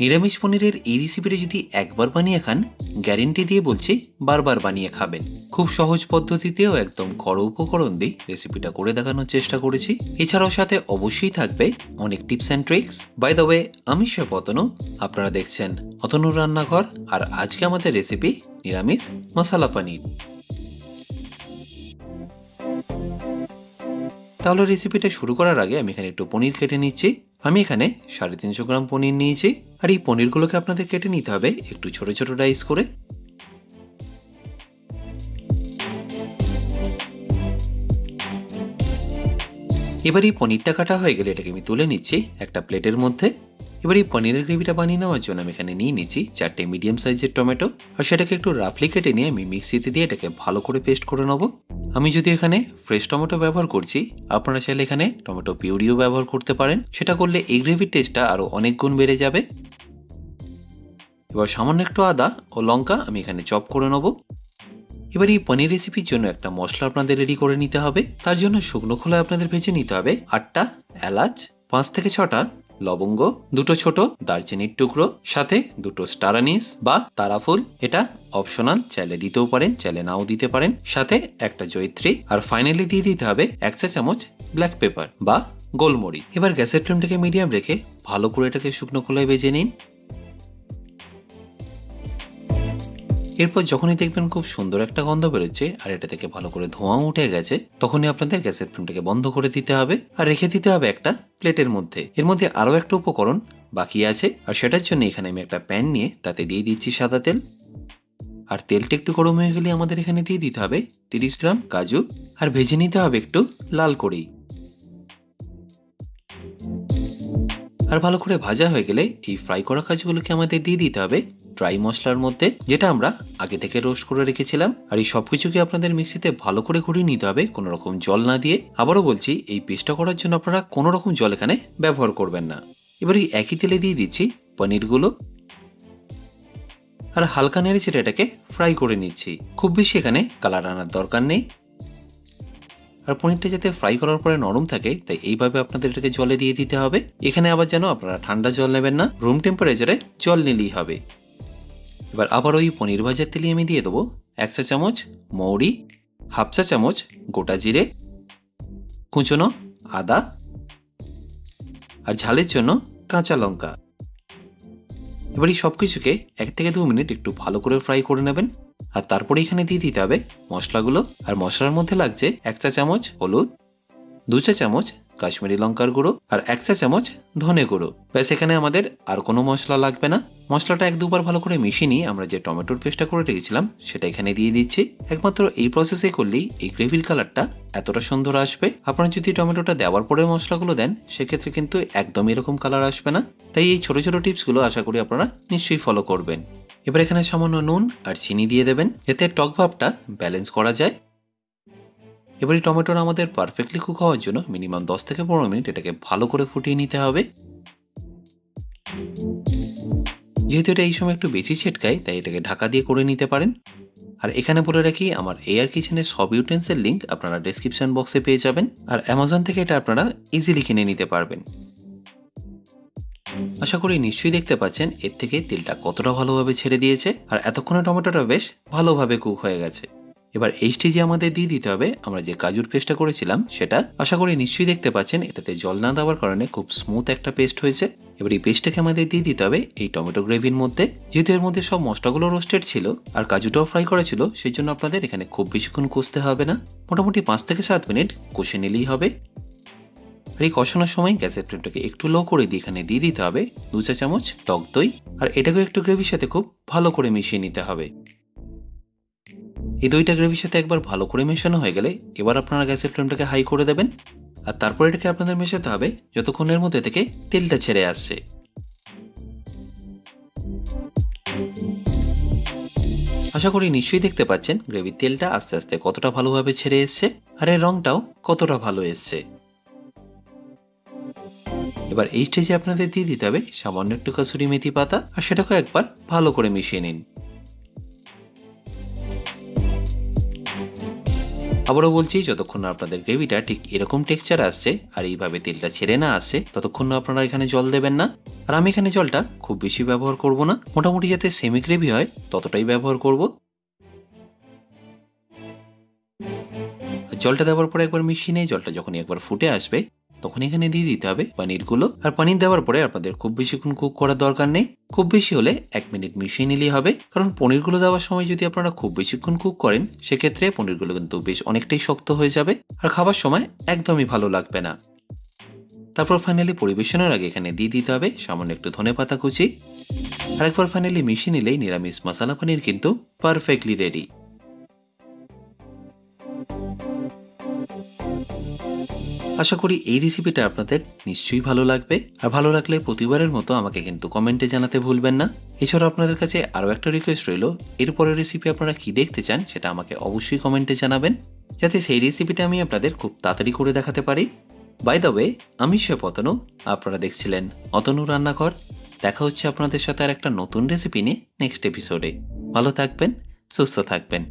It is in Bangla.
নিরামিষ পনিরের এই রেসিপিটা যদি একবার বানিয়ে খান গ্যারেন্টি দিয়ে বলছি বারবার বানিয়ে খাবেন। খুব সহজ পদ্ধতিতেও একদম ঘর উপকরণ দিয়ে রেসিপিটা করে দেখানোর চেষ্টা করেছি। এছাড়াও সাথে অবশ্যই থাকবে অনেক tips and tricks by the way আমি সে অতনু, আপনারা দেখছেন অতনুর রান্নাঘর, আর আজকে আমাদের রেসিপি নিরামিষ মশালা পনির। তাহলে রেসিপিটা শুরু করার আগে আমি এখানে একটু পনির কেটে নিচ্ছি। আমি এখানে সাড়ে তিনশো গ্রাম পনির নিয়েছি। আর এই পনিরগুলোকে আপনাদের কেটে নিতে হবে একটু ছোট ছোট ডাইস করে। এবার এই পনিরটা কাটা হয়ে গেলে এটাকে আমি তুলে নিচ্ছি একটা প্লেটের মধ্যে। এবার এই পনিরের গ্রেভিটা বানিয়ে নেওয়ার জন্য আমি এখানে নিয়ে নিচ্ছি চারটে মিডিয়াম সাইজের টমেটো। আর সেটাকে একটু রাফলি কেটে নিয়ে আমি মিক্সিতে দিয়ে এটাকে ভালো করে পেস্ট করে নেব। আমি যদি এখানে ফ্রেশ টমেটো ব্যবহার করছি, আপনারা চাইলে এখানে টমেটো পিউরিও ব্যবহার করতে পারেন। সেটা করলে এই গ্রেভির টেস্টটা আরও অনেক গুণ বেড়ে যাবে। এবার সামান্য একটু আদা ও লঙ্কা আমি এখানে চপ করে নেব। এবার এই পনির রেসিপির জন্য একটা মশলা আপনাদের রেডি করে নিতে হবে। তার জন্য শুকনো খোলায় আপনাদের ভেজে নিতে হবে আটটা এলাচ, পাঁচ থেকে ছটা লবঙ্গ, দুটো ছোট দারচিনির টুকরো, সাথে দুটো স্টারানিস বা তারাফুল এটা অপশনাল চাইলে দিতেও পারেন, চাইলে নাও দিতে পারেন। সাথে একটা জৈত্রী আর ফাইনালি দিয়ে দিতে হবে এক চা চামচ ব্ল্যাক পেপার বা গোলমরিচ। এবার গ্যাসের ফ্লেমটাকে মিডিয়াম রেখে ভালো করে এটাকে শুকনো খোলায় ভেজে নিন। এরপর যখনই দেখবেন খুব সুন্দর একটা গন্ধ বেরোচ্ছে আর এটা থেকে ভালো করে ধোঁয়া উঠে গেছে, তখনই আপনাদের গ্যাসের ফ্লেমটাকে বন্ধ করে দিতে হবে আর রেখে দিতে হবে একটা প্লেটের মধ্যে। এর মধ্যে আরও একটা উপকরণ বাকি আছে আর সেটার জন্য এখানে আমি একটা প্যান নিয়ে তাতে দিয়ে দিচ্ছি সাদা তেল। আর তেলটা একটু গরম হয়ে গেলে আমাদের এখানে দিয়ে দিতে হবে তিরিশ গ্রাম কাজু আর ভেজে নিতে হবে একটু লাল করেই। আর ভালো করে ভাজা হয়ে গেলে এই ফ্রাই করা কাজগুলোকে আমাদের দিয়ে দিতে হবে ড্রাই মশলার মধ্যে, যেটা আমরা আগে থেকে রোস্ট করে রেখেছিলাম। আর এই সব কিছুকে আপনাদের মিক্সিতে ভালো করে ঘুরিয়ে নিতে হবে, কোনো রকম জল না দিয়ে। আবারও বলছি, এই পেস্টটা করার জন্য আপনারা কোনো রকম জল এখানে ব্যবহার করবেন না। এবার এই একই তেলে দিয়ে দিচ্ছি পনিরগুলো। আর হালকা নেড়ে চেড়ে এটাকে ফ্রাই করে নিচ্ছি। খুব বেশি এখানে কালার আনার দরকার নেই। আর পনিরটা যাতে ফ্রাই করার পরে নরম থাকে, তাই এইভাবে আপনাদের এটাকে জলে দিয়ে দিতে হবে। এখানে আবার যেন আপনারা ঠান্ডা জল নেবেন না রুম টেম্পারেচারে জল নিলেই হবে। এবার আবার ওই পনির ভাজার তেলে আমি দিয়ে দেবো এক চা চামচ মৌরি, হাফ চা চামচ গোটা জিরে, কুচনো আদা আর ঝালের জন্য কাঁচা লঙ্কা। এবার এই সব কিছুকে এক থেকে দু মিনিট একটু ভালো করে ফ্রাই করে নেবেন। আর তারপরে এখানে দিয়ে দিতে হবে মশলাগুলো। আর মশলার মধ্যে লাগছে এক চা চামচ হলুদ, দু চা চামচ কাশ্মীরি লঙ্কার গুঁড়ো আর এক চা চামচ ধনে গুঁড়ো। ব্যাস, এখানে আমাদের আর কোনো মশলা লাগবে না। মশলাটা এক দুবার ভালো করে মিশিয়ে নিয়ে আমরা যে টমেটোর পেস্টটা করে রেখেছিলাম, সেটা এখানে দিয়ে দিচ্ছি। একমাত্র এই প্রসেসে করলেই এই গ্রেভির কালারটা এতটা সুন্দর আসবে। আপনারা যদি টমেটোটা দেওয়ার পরে মশলাগুলো দেন, সেক্ষেত্রে কিন্তু একদম এরকম কালার আসবে না। তাই এই ছোট ছোট টিপসগুলো আশা করি আপনারা নিশ্চয়ই ফলো করবেন। এবার এখানে সামান্য নুন আর চিনি দিয়ে দেবেন। এতে টক ভাবটা ব্যালেন্স করা যায়। এবার এই টমেটোর আমাদের পারফেক্টলি কুক হওয়ার জন্য মিনিমাম দশ থেকে পনেরো মিনিট এটাকে ভালো করে ফুটিয়ে নিতে হবে। যেহেতু এটা এই সময় একটু বেশি ছেটকায়, তাই এটাকে ঢাকা দিয়ে করে নিতে পারেন। আর এখানে বলে রাখি, আমার এয়ার কিচেনের সব ইউটেন্সের লিঙ্ক আপনারা ডেসক্রিপশন বক্সে পেয়ে যাবেন। আর অ্যামাজন থেকে এটা আপনারা ইজিলি কিনে নিতে পারবেন। আশা করি নিশ্চয়ই দেখতে পাচ্ছেন, এর থেকে তেলটা কতটা ভালোভাবে ছেড়ে দিয়েছে, আর এতক্ষণে টমেটোটা বেশ ভালোভাবে কুক হয়ে গেছে। এবার এই স্টেজে আমাদের দিয়ে দিতে হবে, আমরা যে কাজুর পেস্টটা করেছিলাম, সেটা আশা করি নিশ্চয়ই দেখতে পাচ্ছেন, এটাতে জল না দেওয়ার কারণে খুব স্মুথ একটা পেস্ট হয়েছে। এবার এই পেস্টটাকে আমাদের দিয়ে দিতে হবে এই টমেটো গ্রেভির মধ্যে, যেহেতু এর মধ্যে সব মশলাগুলো রোস্টেড ছিল, আর কাজুটাও ফ্রাই করা ছিল, সেই জন্য আপনাদের এখানে খুব বেশিক্ষণ কষতে হবে না। মোটামুটি পাঁচ থেকে সাত মিনিট কষে নিলেই হবে। এই কষানোর সময় গ্যাসের ফ্লেমটাকে একটু লো করে দিয়ে এখানে দিয়ে দিতে হবে দু চা চামচ টক দই আর এটাকেও একটু গ্রেভির সাথে খুব ভালো করে মিশিয়ে নিতে হবে। এই দইটা গ্রেভির সাথে একবার ভালো করে মেশানো হয়ে গেলে এবার আপনারা গ্যাসের ফ্লেমটাকে হাই করে দেবেন আর তারপর এটাকে আপনাদের মেশাতে হবে যতক্ষণের মধ্যে থেকে তেলটা ছেড়ে আসছে। আশা করি নিশ্চয়ই দেখতে পাচ্ছেন, গ্রেভির তেলটা আস্তে আস্তে কতটা ভালোভাবে ছেড়ে এসছে আর এর রংটাও কতটা ভালো এসছে। এবার এই স্টেজে আপনাদের দিয়ে দিতে হবে সামান্য একটু কাসুরি মেথি পাতা আর সেটাকে একবার ভালো করে মিশিয়ে নিন। আবারও বলছি, যতক্ষণ না আপনাদের গ্রেভিটা ঠিক এরকম টেক্সচার আসছে আর এইভাবে তেলটা ছেড়ে না আসছে, ততক্ষণ না আপনারা এখানে জল দেবেন না। আর আমি এখানে জলটা খুব বেশি ব্যবহার করব না। মোটামুটি যাতে সেমি গ্রেভি হয়, ততটাই ব্যবহার করব। জলটা দেওয়ার পরে একবার মিশিয়ে নিয়ে, জলটা যখনই একবার ফুটে আসবে তখন এখানে দিয়ে দিতে হবে পানিরগুলো। আর পানির দেওয়ার পরে আপনাদের খুব বেশিক্ষণ কুক করার দরকার নেই। খুব বেশি হলে এক মিনিট মিশিয়ে নিলেই হবে। কারণ পনিরগুলো দেওয়ার সময় যদি আপনারা খুব বেশিক্ষণ কুক করেন, সেক্ষেত্রে পনিরগুলো কিন্তু বেশ অনেকটাই শক্ত হয়ে যাবে। আর খাবার সময় একদমই ভালো লাগবে না। তারপর ফাইনালি পরিবেশনের আগে এখানে দিয়ে দিতে হবে সামান্য একটু ধনে পাতা কুচি। আর একবার ফাইনালি মিশিয়ে নিলেই নিরামিষ মশলা পানির কিন্তু পারফেক্টলি রেডি আশা করি এই রেসিপিটা আপনাদের নিশ্চয়ই ভালো লাগবে। আর ভালো লাগলে প্রতিবারের মতো আমাকে কিন্তু কমেন্টে জানাতে ভুলবেন না। এছাড়াও আপনাদের কাছে আরও একটা রিকোয়েস্ট রইল এরপরের রেসিপি আপনারা কি দেখতে চান সেটা আমাকে অবশ্যই কমেন্টে জানাবেন। যাতে সেই রেসিপিটা আমি আপনাদের খুব তাড়াতাড়ি করে দেখাতে পারি। বাই দ্য ওয়ে আমি শেফ অতনু আপনারা দেখছিলেন অতনু রান্নাঘর। দেখা হচ্ছে আপনাদের সাথে আর একটা নতুন রেসিপি নিয়ে নেক্সট এপিসোডে ভালো থাকবেন, সুস্থ থাকবেন।